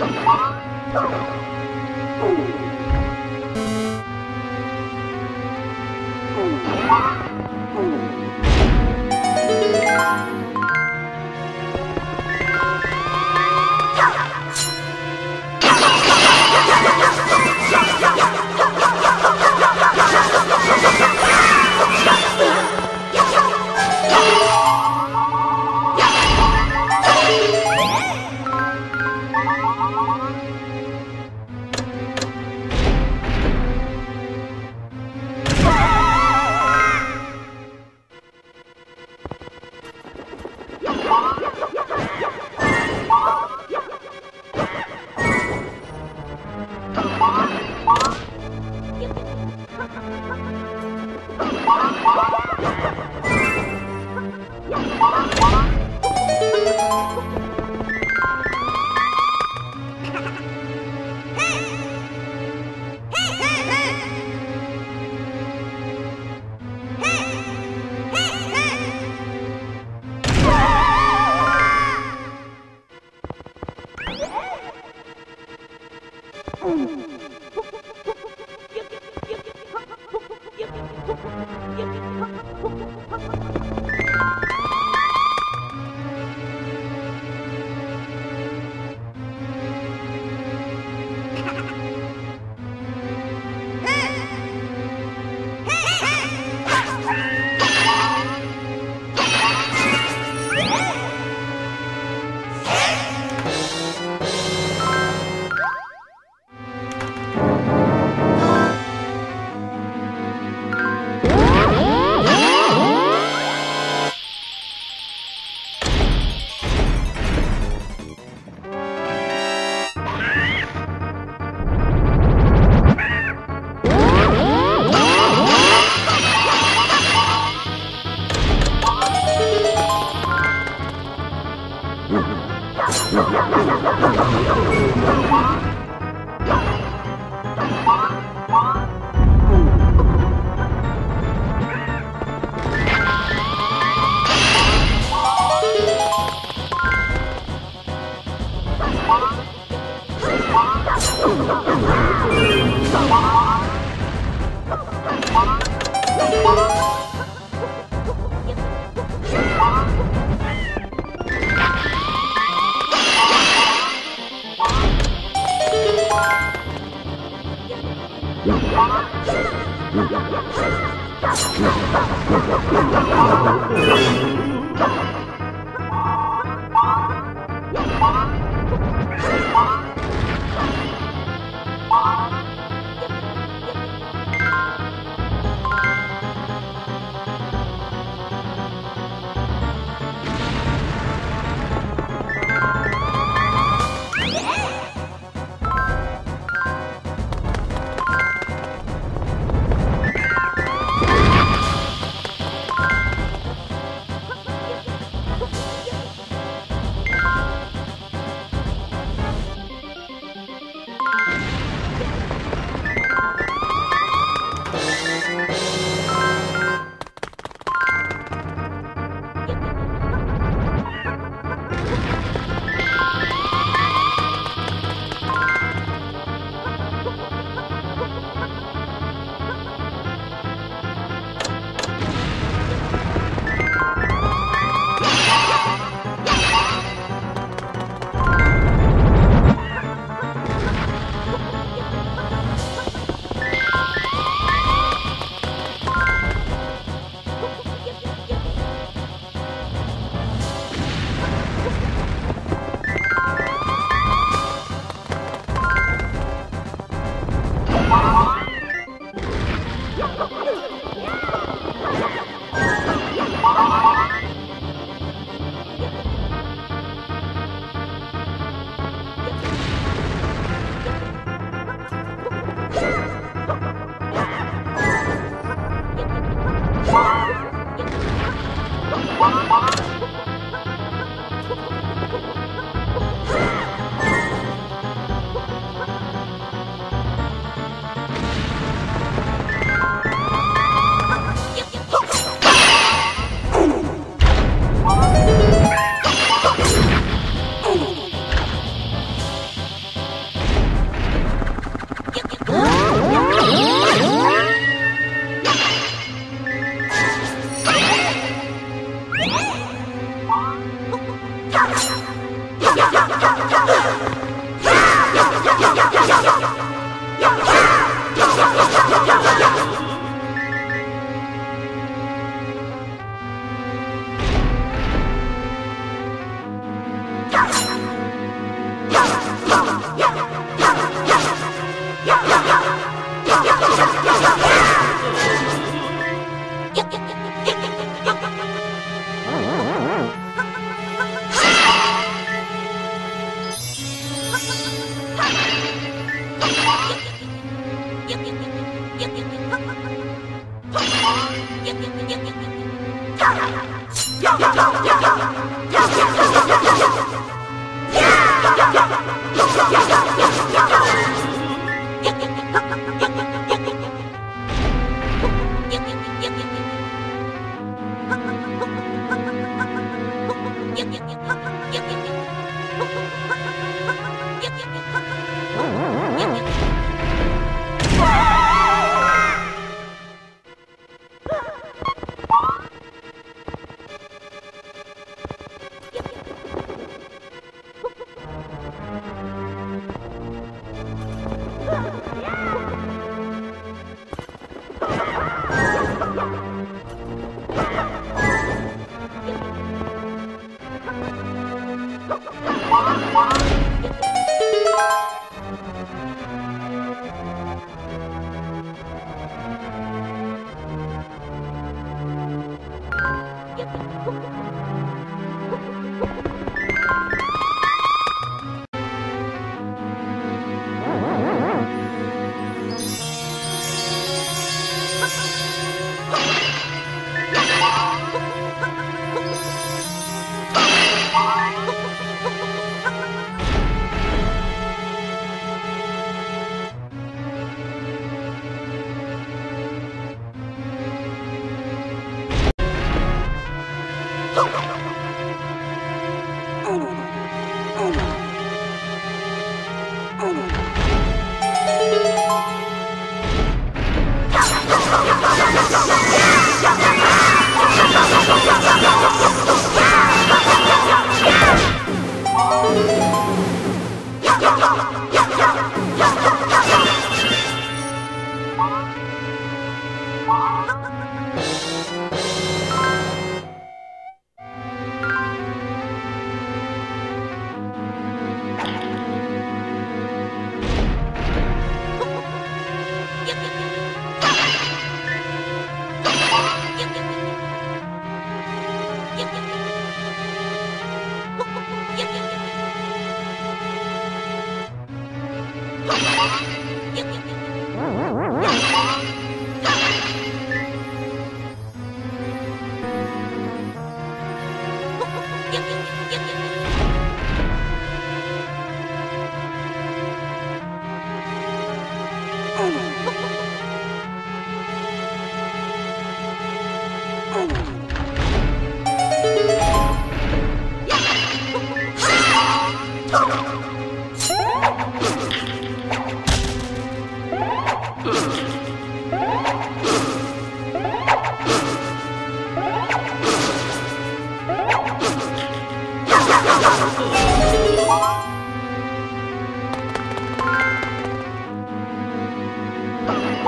Oh.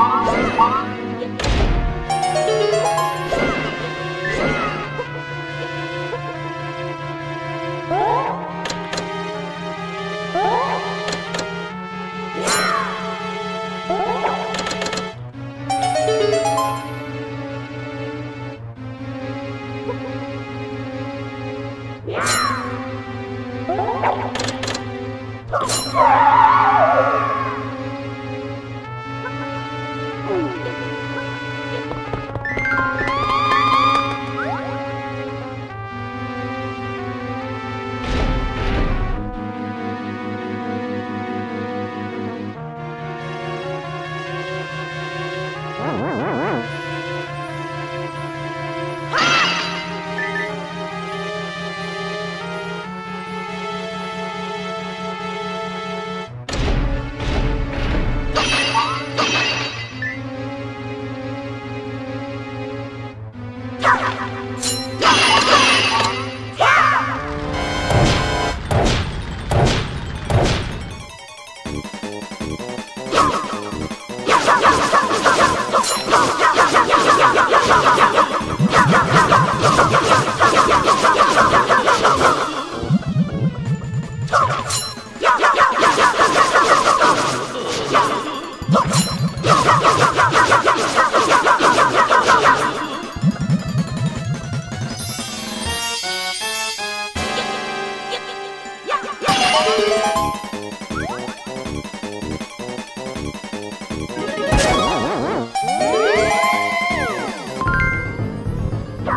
王，王，王。